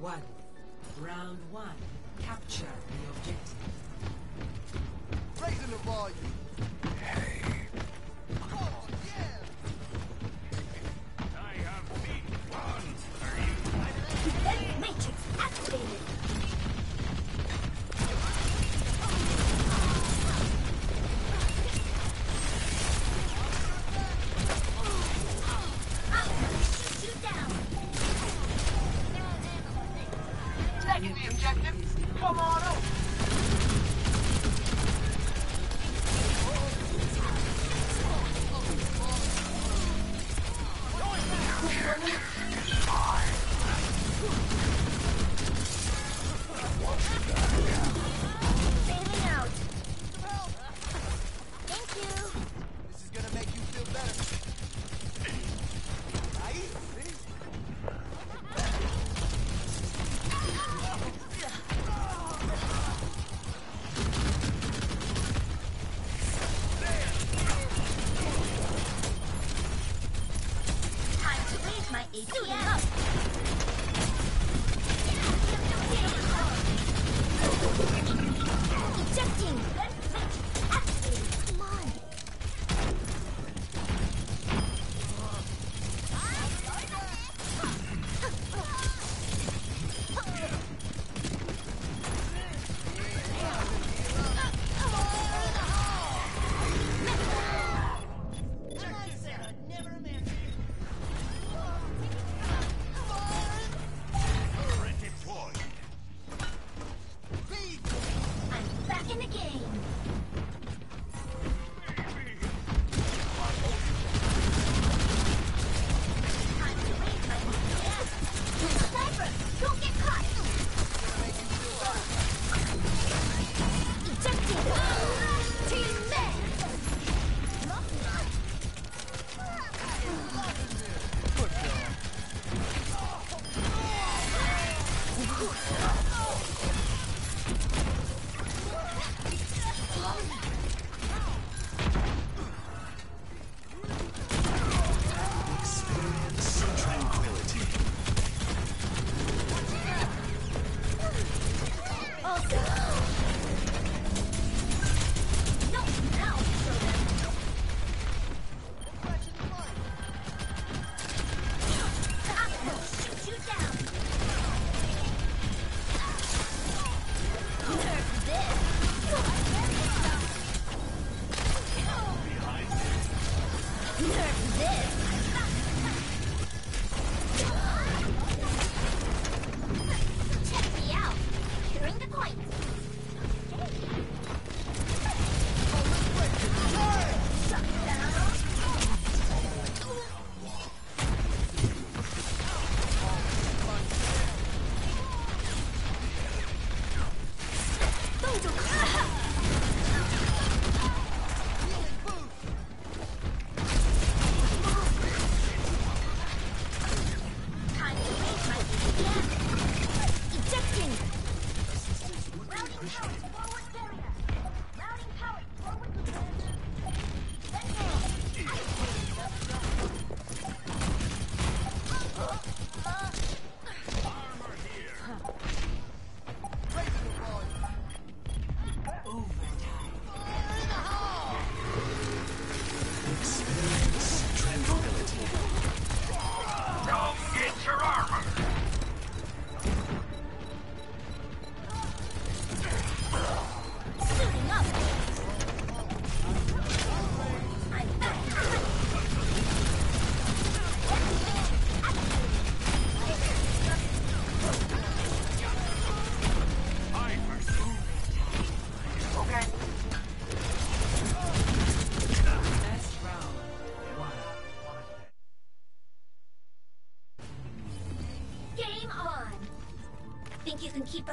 1. Round 1. Capture the objective. Raising the volume.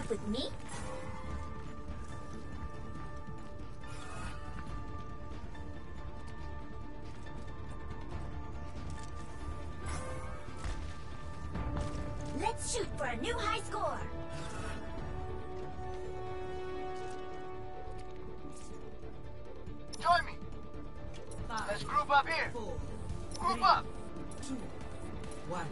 with me? Let's shoot for a new high score! Join me! let Let's group up here! Four, group three, up! Two, one.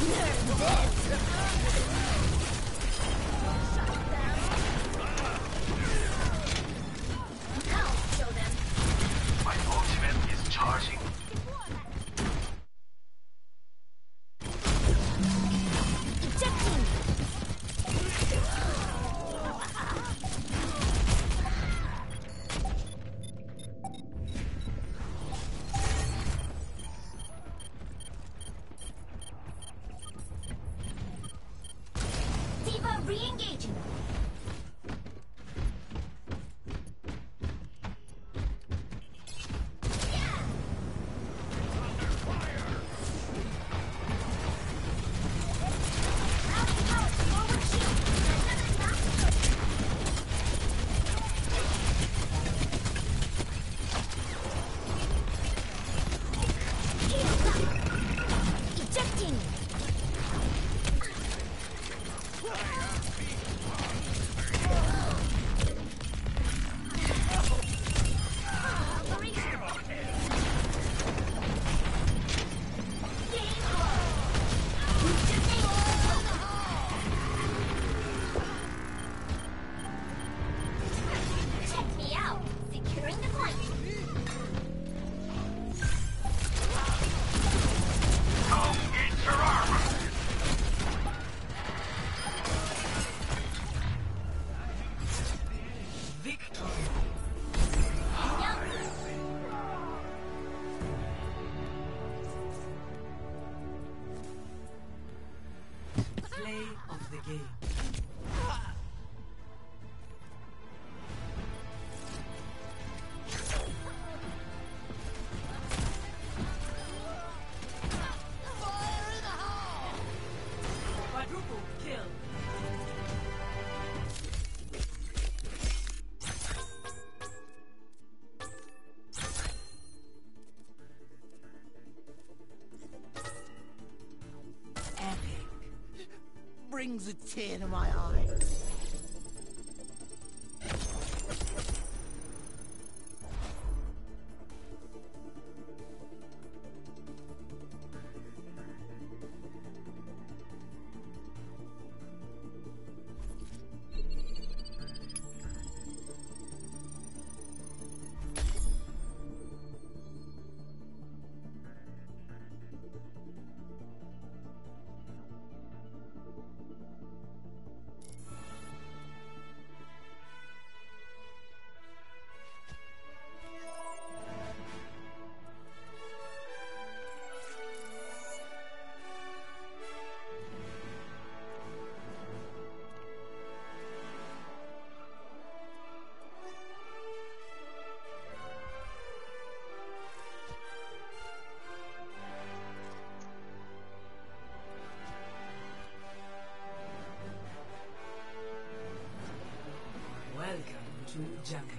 Yeah. brings a tear to my eye. jungle.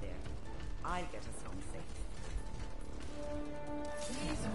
there. I'll get us home safe. Please,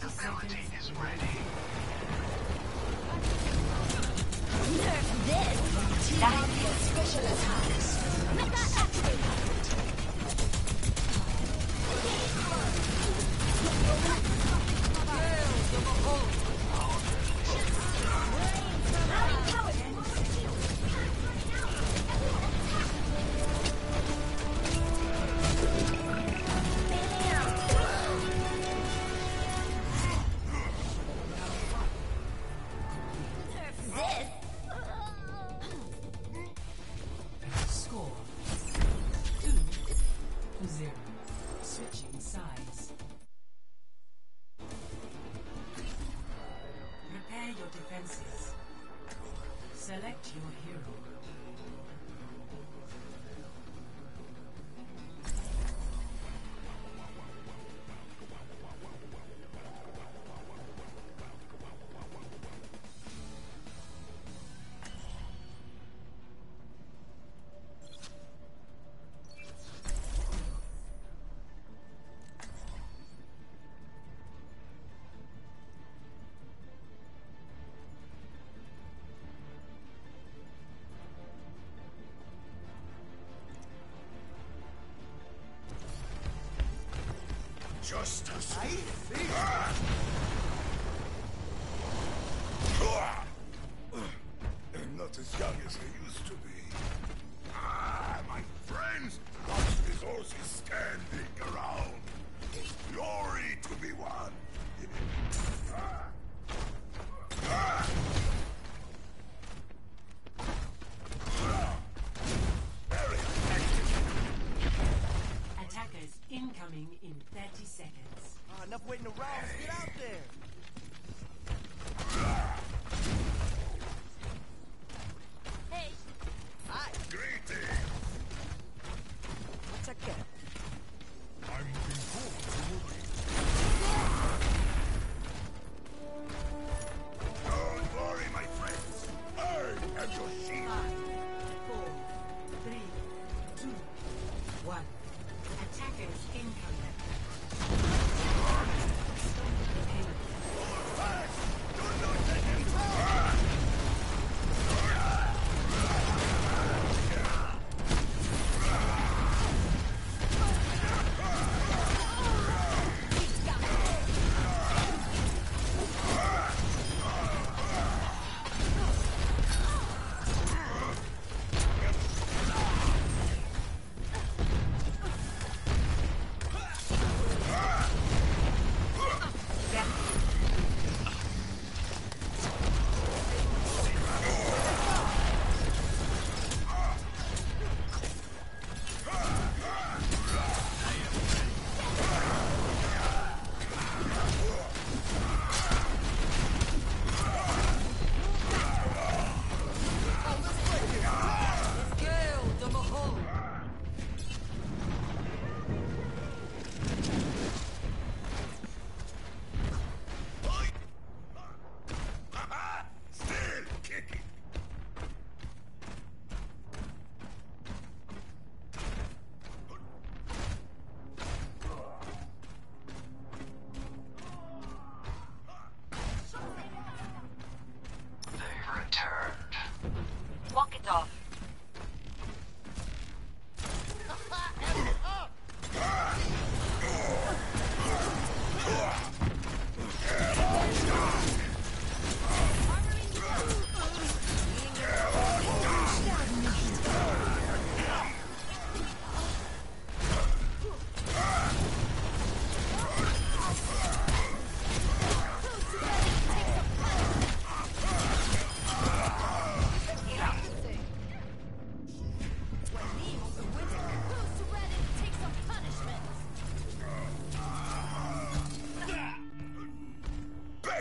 20 seconds. Is ready. Nerf this! That is special attack. justice. I think. Ah!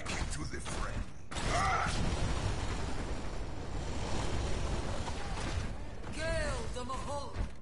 To the friend. Ah! The.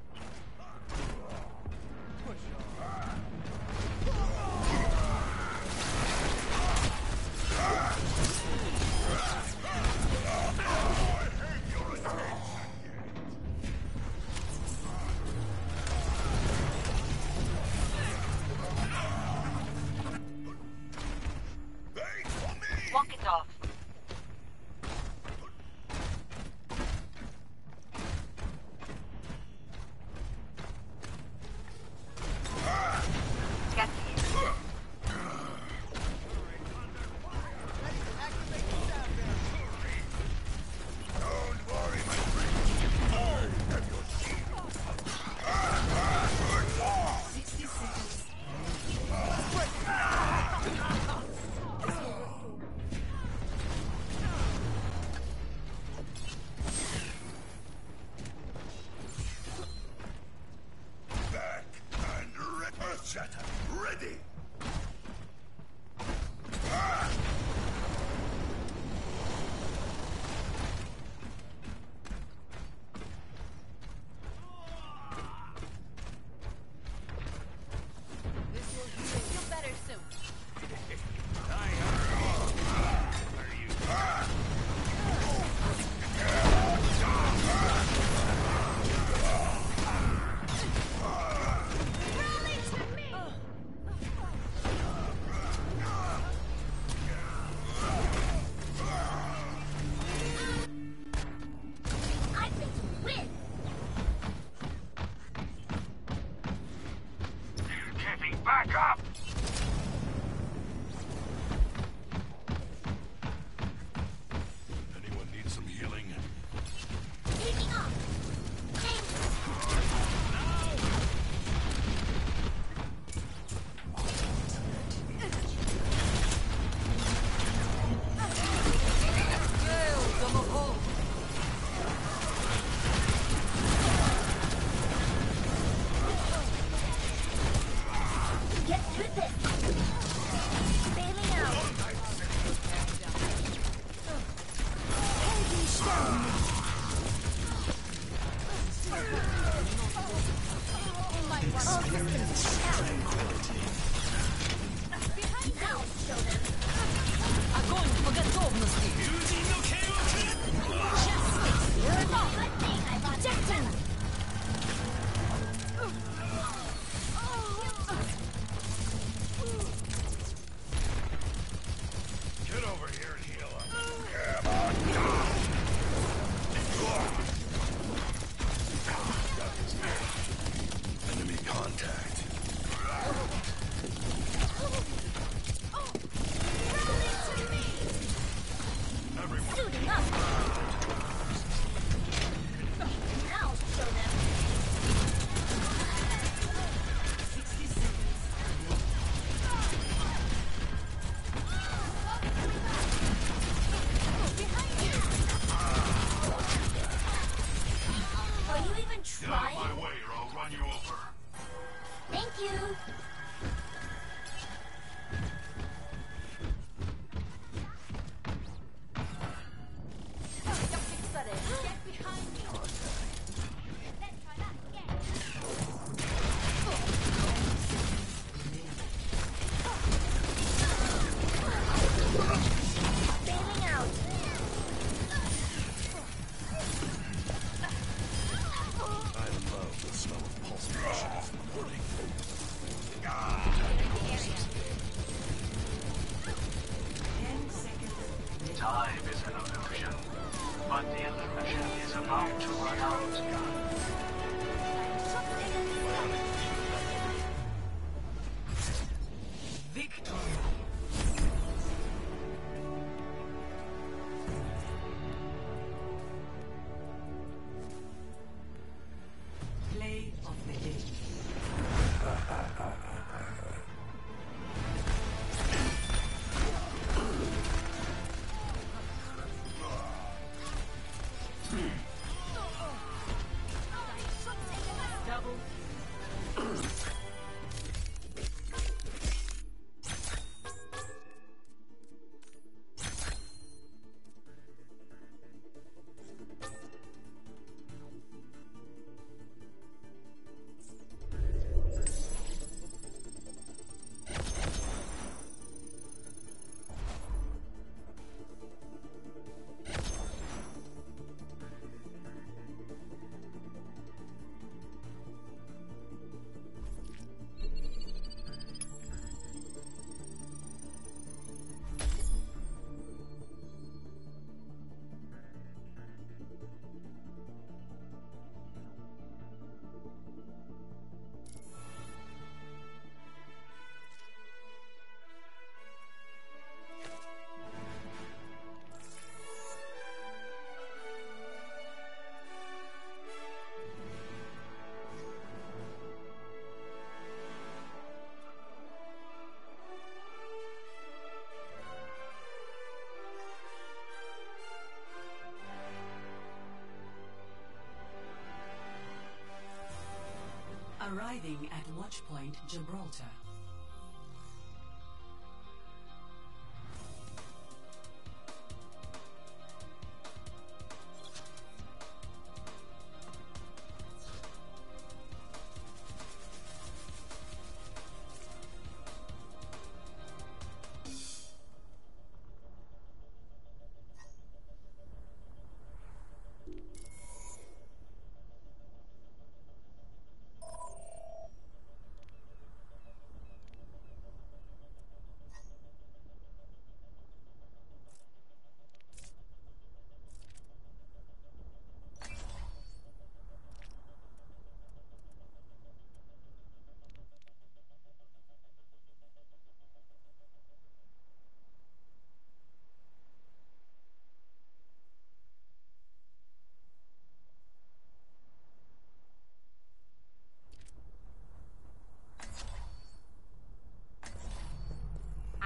Arriving at Watchpoint Gibraltar.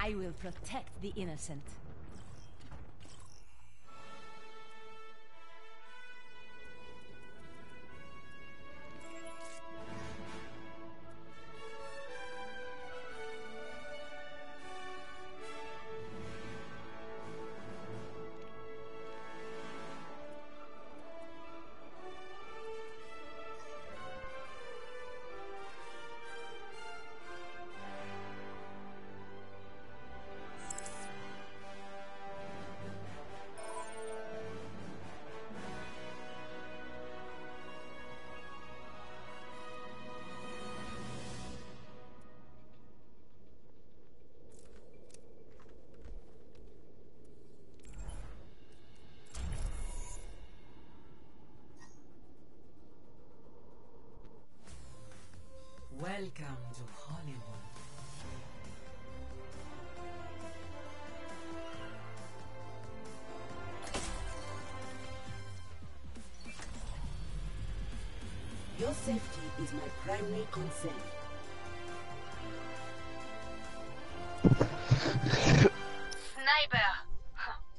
I will protect the innocent. Welcome to Hollywood. Your safety is my primary concern. Sniper!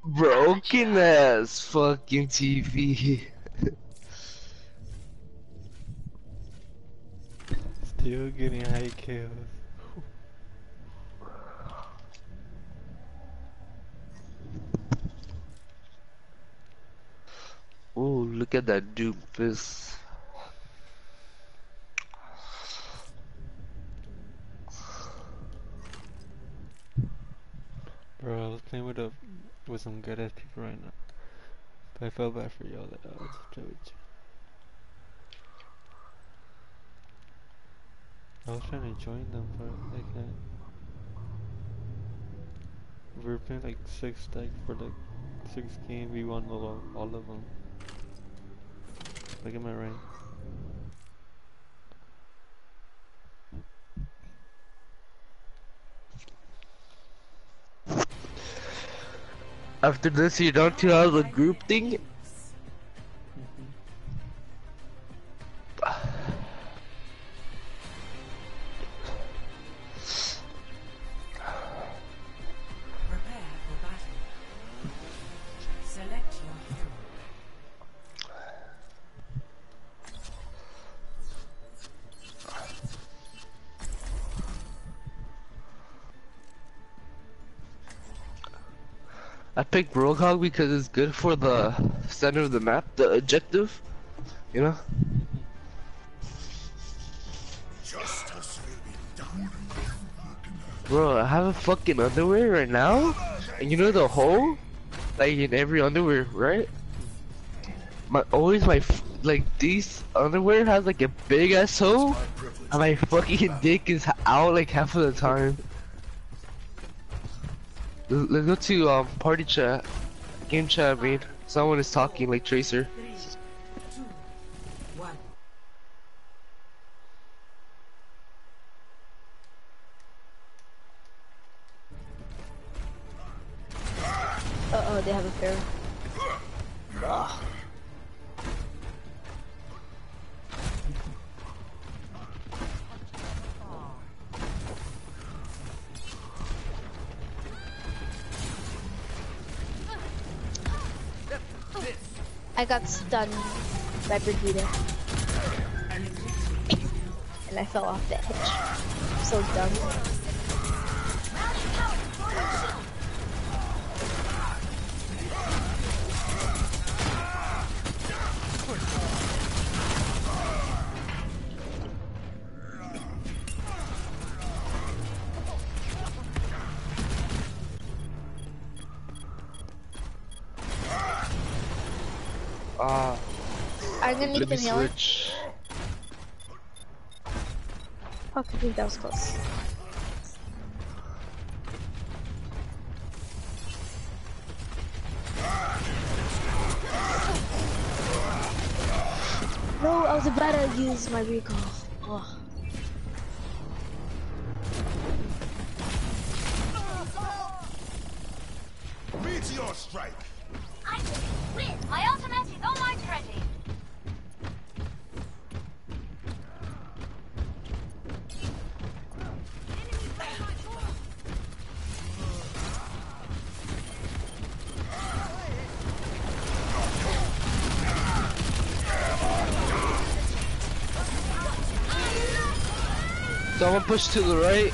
Broken ass fucking TV. Kills. Ooh, look at that doofus. Bro, I was playing with a with some good ass people right now. But I felt bad for y'all that I was with you. I was trying to join them, but I can't. We were playing like six like for like six games. We won all of, all of them. Look at my rank. After this, you don't have the group thing? Picked Roadhog because it's good for the center of the map, the objective. You know? Bro, I have a fucking underwear right now, and you know the hole, like in every underwear, right? My always my like these underwear has like a big ass hole, and my fucking dick is out like half of the time. Let's go to um party chat, game chat. I mean, someone is talking like Tracer. I got stunned by Brigida. And I fell off that hitch. So dumb. Let me them switch. Fuck, I think that was close. No, I was about to use my recall. Push to the right.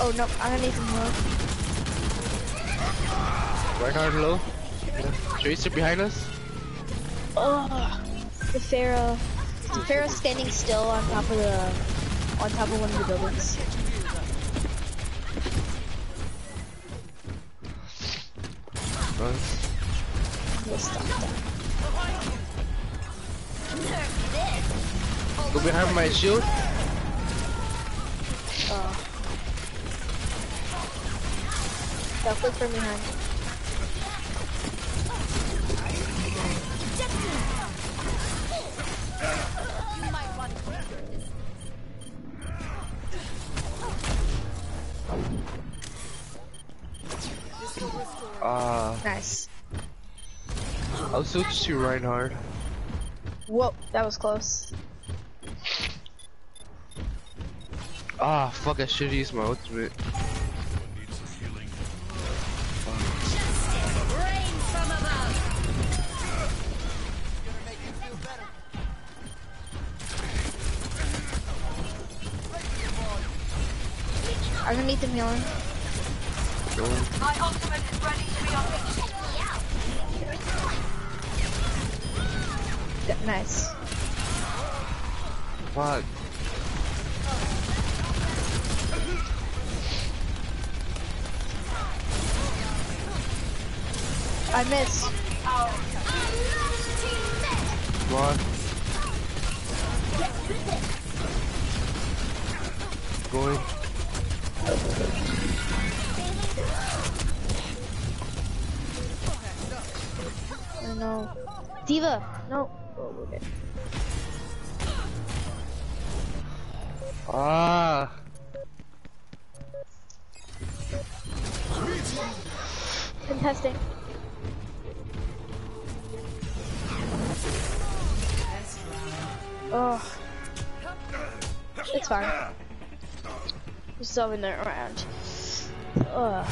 Oh no, I'm gonna need some help. Reinhardt low. Tracer behind us. Ugh. The Pharah. The Pharah's standing still on top of the on top of one of the buildings. Go behind my shield. Oh. Yeah, click from behind. Ah, Nice. I'll switch to Reinhardt. Whoa, that was close. Ah, fuck! I should use my ultimate. I'm gonna need them healing. On. Going. No. D.Va! No. Oh. In there around. Ugh.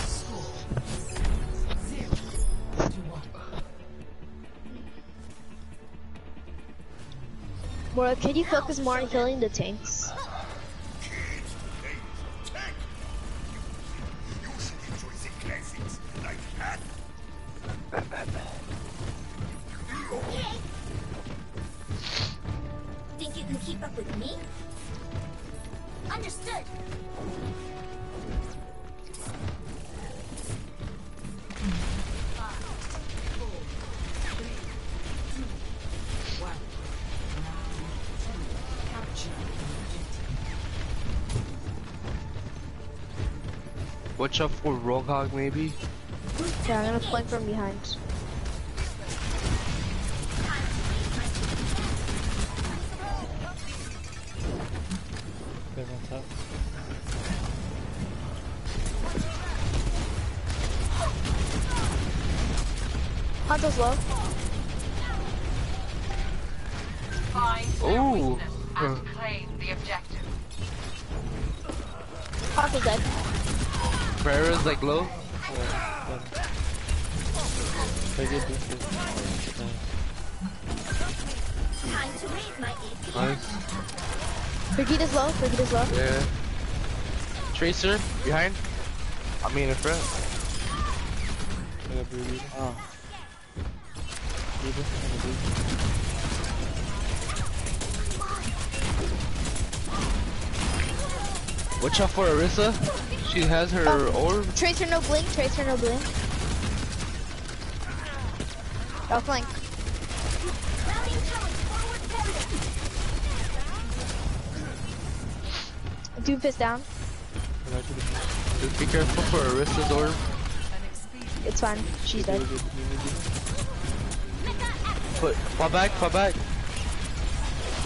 Mora, can you focus more on killing the tanks? Watch out for Roadhog, maybe. Yeah, I'm gonna flank from behind. They're on top. Hanzo's low. Find their Ooh. weakness Huh. and claim the objective. Hanzo's dead. Pharah's like low. They get this. Nice. Time to raise my AP. Nice. Brigida's low. Brigida's low. Yeah. Tracer, behind. I mean in front. I got Brigida. Oh. Brigida, Brigida. Watch out for Orisa. She has her Um, orb. Tracer no blink. Tracer no blink. Oh flank. Doomfist down. Just be careful for Orisa's orb. It's fine. She's dead. Put, fall back, fall back.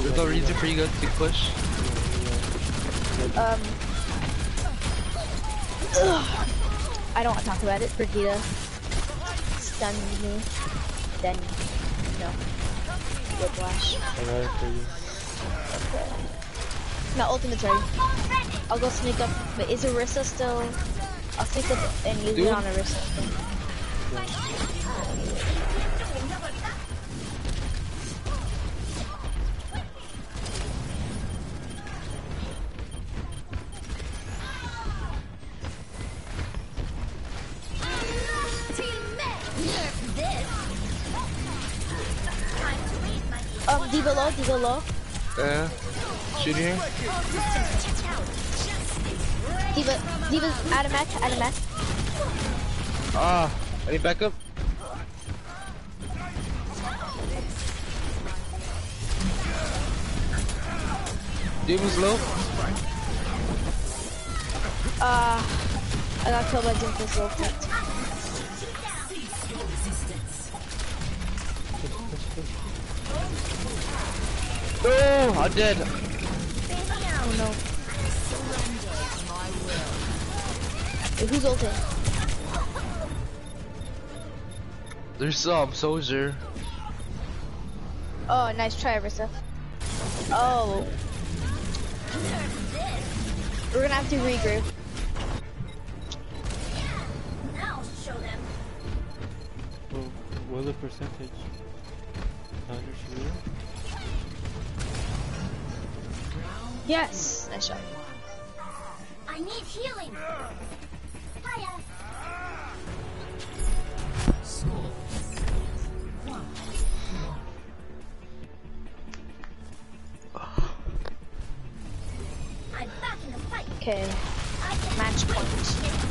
There's no reason for you guys to push. Um. Ugh. I don't want to talk about it. Brigida stunned me. Then, no. Whiplash. It for you. Okay. My ultimate's ready. I'll go sneak up. But is Orisa still? I'll sneak up and use it on Orisa. Nerf D.Va low. Yeah. Shooting here. D.Va, D.Va's out of mech, out of mech. Ah, any backup? D.Va's low. Uh, I got killed by Doomfist low flick. Oh, I'm dead. Oh no. Wait, who's ulting? There's some soldier. Oh, nice try, Orisa. Oh. We're gonna have to regroup. Now show them. Well, what's the percentage? 100 Shield? Yes. Mm, nice shot. I need healing. Hiya. I'm back in the fight. Okay. Match point.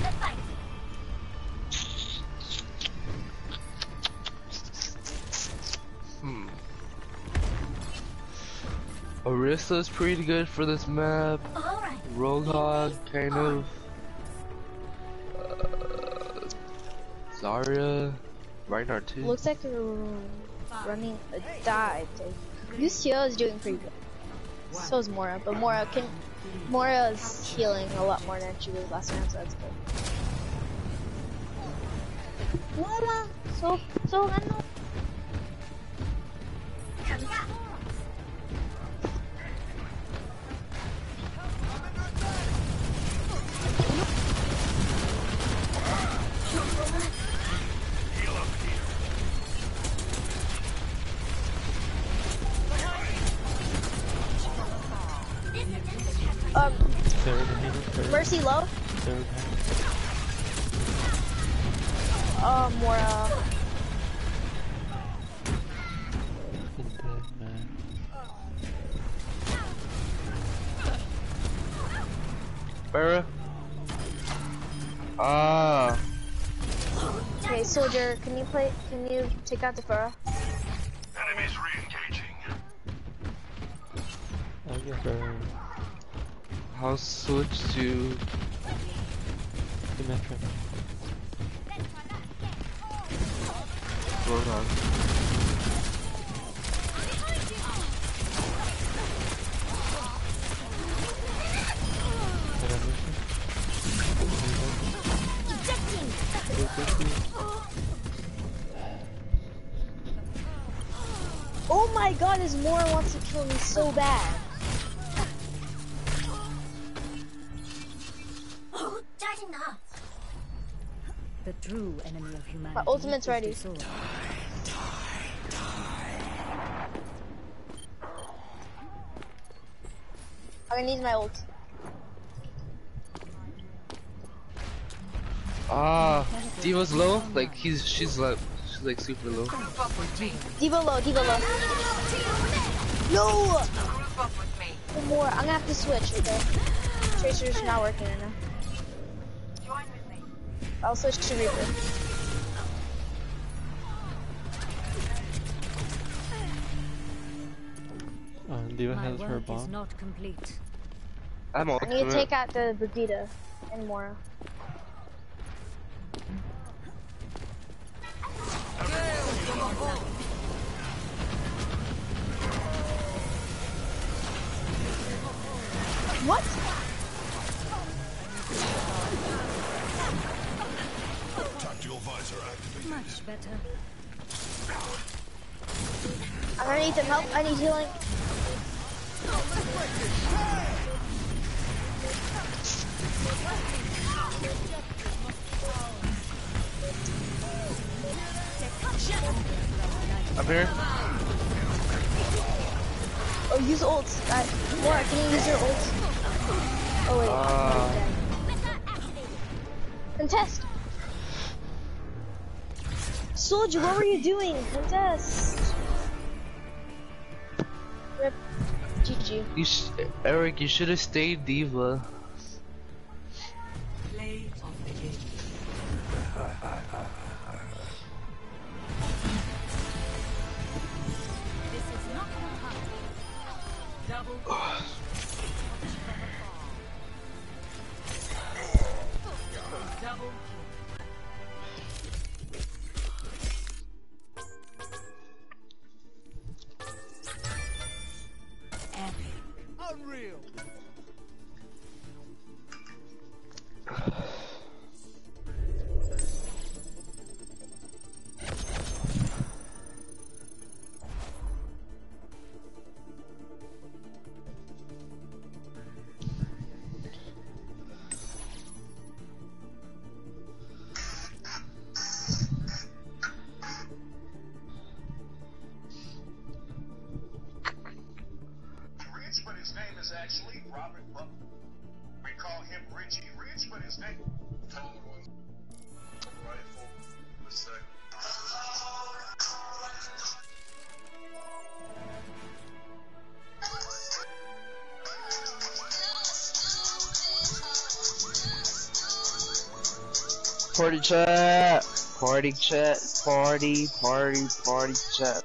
Orisa's pretty good for this map. All right. Roadhog, kind of. Uh, Zarya, Reinhardt too. Looks like we're running a dive. Lucio is doing pretty good. So is Mora, but Mora can. Mora is healing a lot more than she was last round, so that's good. Mora, so so ano? Um, play? Can you take out the Pharah? Enemies re-engaging. I get her I'll switch to. Symmetra. Roadhog. my god, this moron wants to kill me so bad. The true enemy of humanity. My ultimate's ready. Die, die, die. I'm gonna use my ult. Ah, D was low. Like he's she's like she's like super low. D.Va low, D.Va low. No! One more. I'm gonna have to switch, okay? Tracer's not working right now. I'll switch to Reaper. Uh, D.Va My has her work is bomb. not complete. I'm on. I need to take out the Brigitte and Mora. What? Tactical visor activated. Much better. I'm gonna need some help. I need healing. I'm here. Oh, use ult. Uh, Mora, can you use your ult? Oh wait. Ah. Contest. Soldier, what were you doing? Contest. Rip. GG. You sh Eric, you should have stayed D.Va. Play Party chat. Party chat. Party. Party. Party chat.